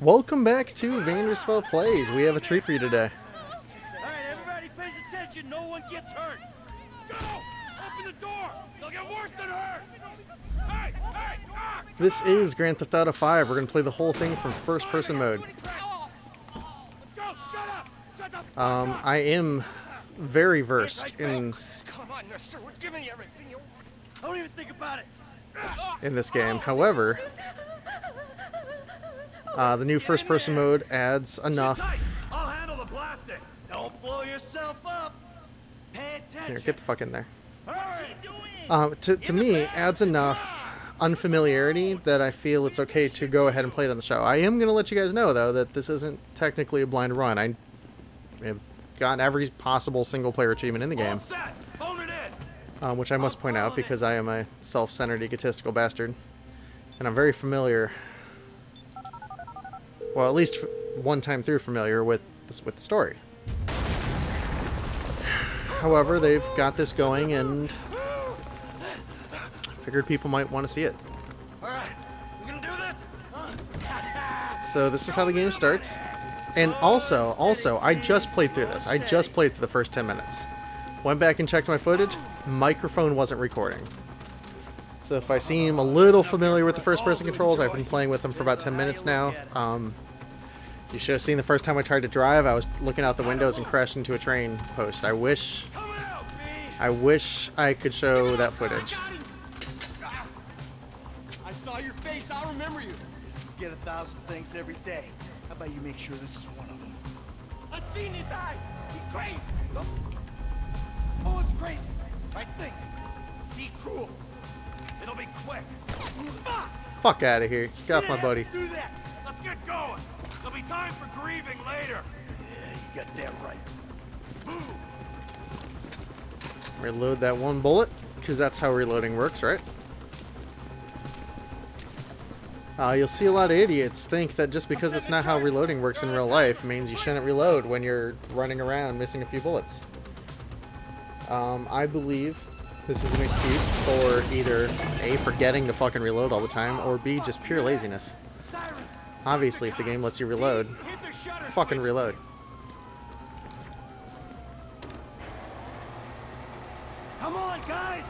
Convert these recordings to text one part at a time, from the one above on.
Welcome back to Vandersfell Plays. We have a treat for you today. Alright, everybody pays attention. No one gets hurt. Go! Open the door! They'll get worse than hurt! Hey! Hey! Ah! This is Grand Theft Auto 5. We're going to play the whole thing from first person mode. Let's go! Shut up! Shut the Um, I am very versed in Come on, Mister. We're giving you everything you Don't even think about it. In this game. However, uh, the new first person mode adds enough. I'll handle the plastic. Don't blow yourself up. Pay attention. Here, get the fuck in there. Hurry. Um, to, to me, adds enough unfamiliarity that I feel it's okay to go ahead and play it on the show. I am going to let you guys know, though, that this isn't technically a blind run. I have gotten every possible single player achievement in the All game, um, which I must point out because I am a self centered, egotistical bastard. And I'm very familiar, well, at least one time through familiar with, this, with the story. However, they've got this going and figured people might want to see it. All right, we gonna do this? So this is how the game starts. And also, also, I just played through this. I just played through the first 10 minutes. Went back and checked my footage. Microphone wasn't recording. So if I seem a little familiar with the first person controls, I've been playing with them for about 10 minutes now. Um, you should have seen the first time I tried to drive, I was looking out the windows and crashed into a train post. I wish, Coming out, B. I wish I could show that footage. I saw your face. I'll remember you. get a thousand things every day. How about you make sure this is one of them? I've seen his eyes. He's crazy. Oh, it's crazy. Right thing. Be cool. It'll be quick. Fuck out of here. Get off my buddy. Do that. Let's get going. There'll be time for grieving later. Yeah, you got that right. Reload that one bullet, because that's how reloading works, right? Uh, you'll see a lot of idiots think that just because it's not how reloading works in real life means you shouldn't reload when you're running around missing a few bullets. Um, I believe this is an excuse for either A, forgetting to fucking reload all the time, or B, just pure laziness. Obviously, if the game lets you reload, Hit the shutter. fucking reload. Come on, guys.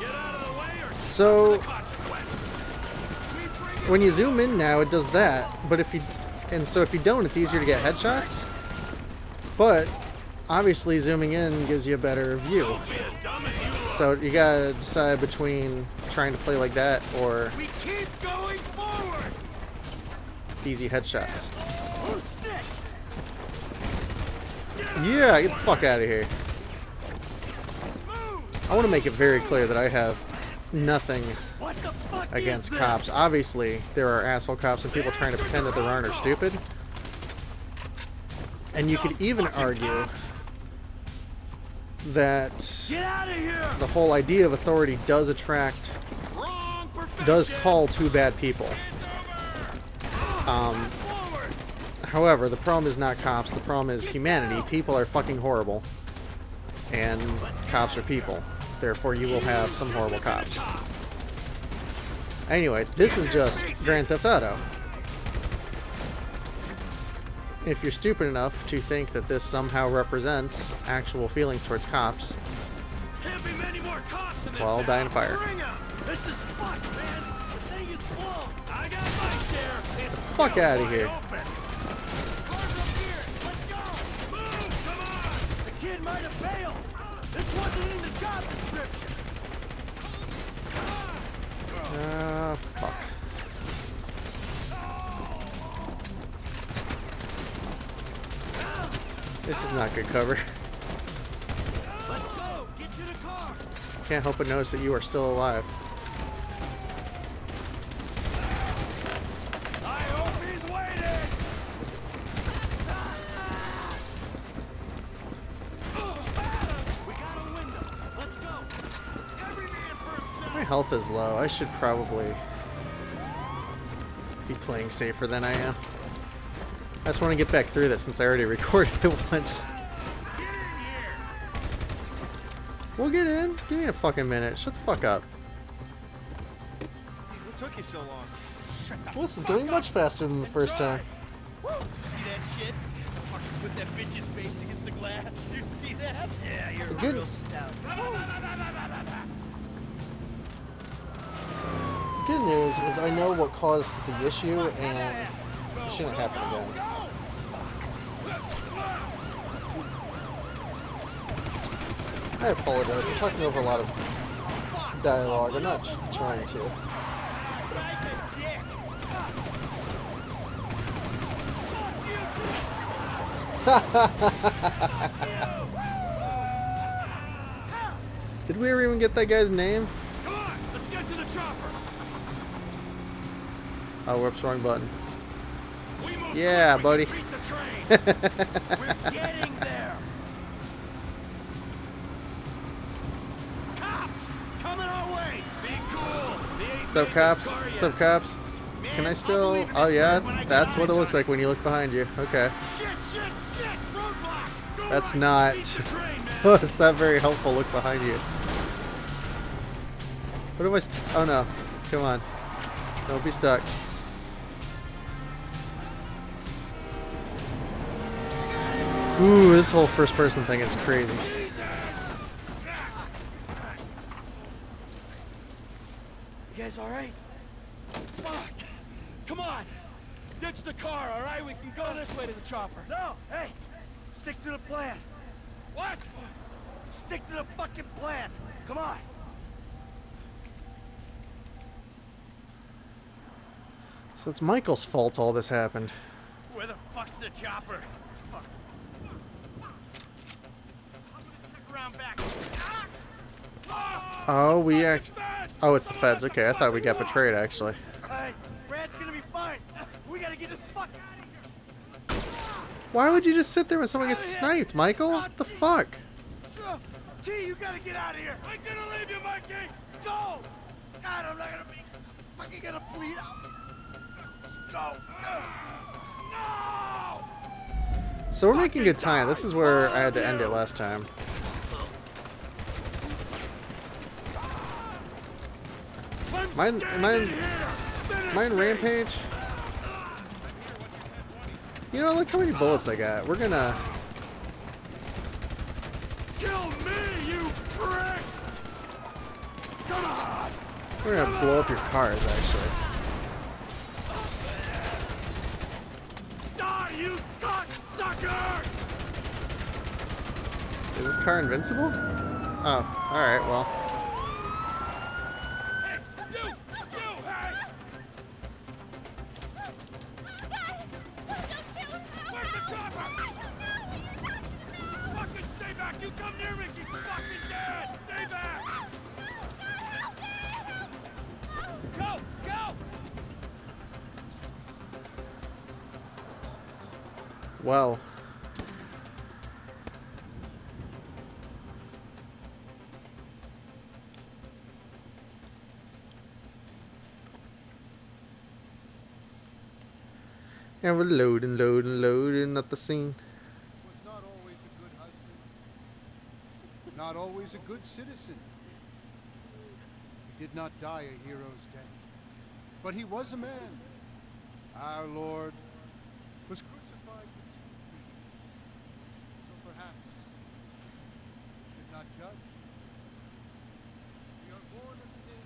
Get out of the way or So, when you zoom in now, it does that. But if you, and so if you don't, it's easier to get headshots. But obviously, zooming in gives you a better view. Be as dumb as you look. So you gotta decide between trying to play like that or We keep going forward. easy headshots. Oh. Yeah, get the fuck out of here. I want to make it very clear that I have nothing What the fuck against cops. Obviously, there are asshole cops and people trying to pretend that there aren't are stupid. And you could even argue that Get out of here. the whole idea of authority does attract, does call to bad people. Um, however, the problem is not cops. The problem is humanity. People are fucking horrible, and cops are people. Therefore, you will have some horrible cops. Anyway, this is just Grand Theft Auto. If you're stupid enough to think that this somehow represents actual feelings towards cops, Can't be many more cops in this well, die in a fire. Bring 'em. This is fucked, man. The thing is blown. I got my share. It's fuck still outta wide here. open. Cars up here. Let's go. Move. Come on. The kid might have bailed. This wasn't in the job description. uh, fuck. This is not good cover. Let's go. Get to the car. Can't help but notice that you are still alive. I hope he's waiting. We got a window. Let's go. Every man for. My health is low. I should probably be playing safer than I am. I just want to get back through this since I already recorded it once. Get in here. We'll get in. Give me a fucking minute. Shut the fuck up. What took you so long? Well, this is going much faster than the first time. You see that shit? Fucking put that bitch's face against the glass. You see that? Yeah, you're good- real stout. The good news is I know what caused the issue, and it shouldn't happen again. I apologize. I'm talking over a lot of dialogue. I'm not trying to. Guy's a dick. Did we ever even get that guy's name? Come on, let's get to the chopper. Oh, whoops, wrong button. Yeah, buddy. can the train. We're getting there. What's up, cops? What's up, cops? Can I still... Oh, yeah? That's what it looks like when you look behind you. Okay. That's not... it's not very helpful. Look behind you. What am I... Oh, no. Come on. Don't be stuck. Ooh, this whole first-person thing is crazy. You guys alright? Fuck. Come on. Ditch the car, all right? We can go this way to the chopper. No! Hey! Stick to the plan! What? Stick to the fucking plan! Come on! So it's Michael's fault all this happened. Where the fuck's the chopper? Fuck. Check around back. Ah! Oh, we act... Fast! Oh, it's the feds. Okay, I thought we got betrayed, actually. Alright, Brad's gonna be fine. We gotta get the fuck out of here. Why would you just sit there when someone gets sniped, Michael? What the fuck? T, you gotta get out of here. I'm gonna leave you, Mikey. Go! God, I'm not gonna be fucking gonna bleed out. Go! Go! No! So we're making good time. This is where I had to end it last time. I'm Mine- mine- Mine rampage. You know, look how many bullets I got. We're gonna. Kill me, you pricks! Come on! We're gonna blow up your cars, actually. Die, you cocksuckers! Is this car invincible? Oh, alright, well. Well. And we're loading, loading, loading at the scene. not always a good husband, not always a good citizen. He did not die a hero's death, but he was a man. Our Lord was crucified with two thieves. So perhaps we should not judge. We are born of sin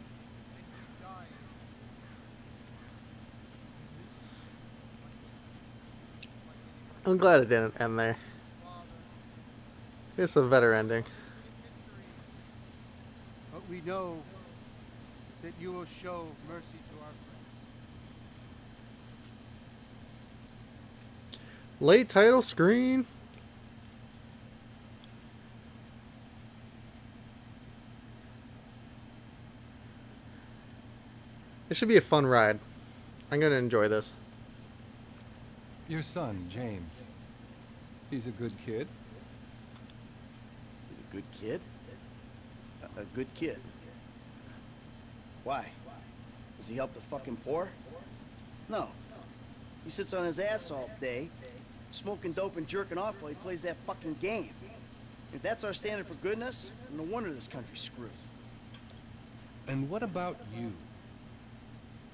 and we die in. I'm glad it didn't end there. It's a better ending. But we know that you will show mercy to our friends. Late title screen. It should be a fun ride. I'm gonna enjoy this. Your son, James. He's a good kid. He's a good kid? A, a good kid. Why? Does he help the fucking poor? No. He sits on his ass all day, smoking dope and jerking off while he plays that fucking game. If that's our standard for goodness, no wonder this country's screwed. And what about you?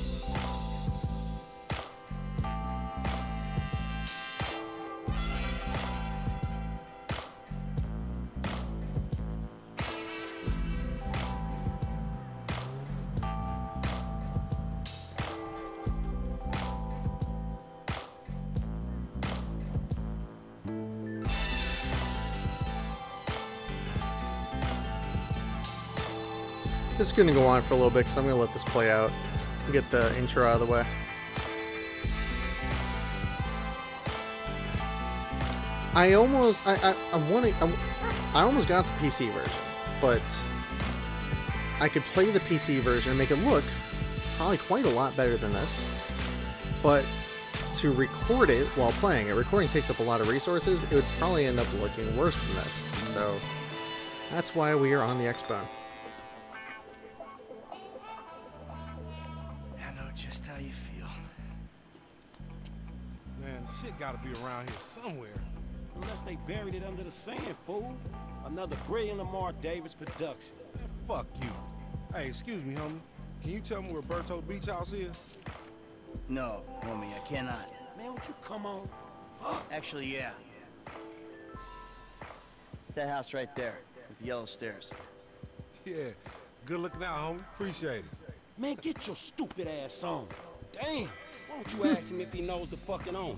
This is going to go on for a little bit because I'm going to let this play out get the intro out of the way. I almost, I, I, I want to, I, I almost got the PC version, but I could play the PC version and make it look probably quite a lot better than this. But to record it while playing it, recording takes up a lot of resources. It would probably end up looking worse than this. So that's why we are on the Xbone. Man, shit gotta be around here somewhere. Unless they buried it under the sand, fool. Another brilliant Lamar Davis production. Man, fuck you. Hey, excuse me, homie. Can you tell me where Berto Beach House is? No, homie, I cannot. Man, would you come on? Fuck. Actually, yeah. It's that house right there with the yellow stairs. Yeah. Good looking out, homie. Appreciate it. Man, get your stupid ass on. Damn. Why don't you ask him if he knows the fucking owner?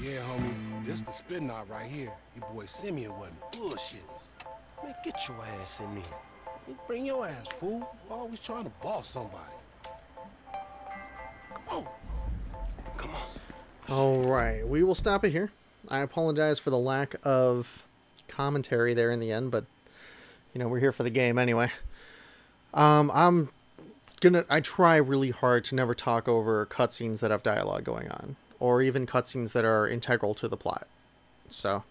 Yeah, homie. This the spin knot right here. Your boy Simeon wasn't bullshit. Man, get your ass in there. Bring your ass, fool. Always trying to boss somebody. Come on. Come on. All right, we will stop it here. I apologize for the lack of commentary there in the end, but you know we're here for the game anyway. Um, I'm gonna. I try really hard to never talk over cutscenes that have dialogue going on, or even cutscenes that are integral to the plot. So,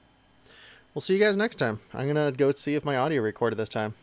we'll see you guys next time. I'm gonna go see if my audio recorded this time.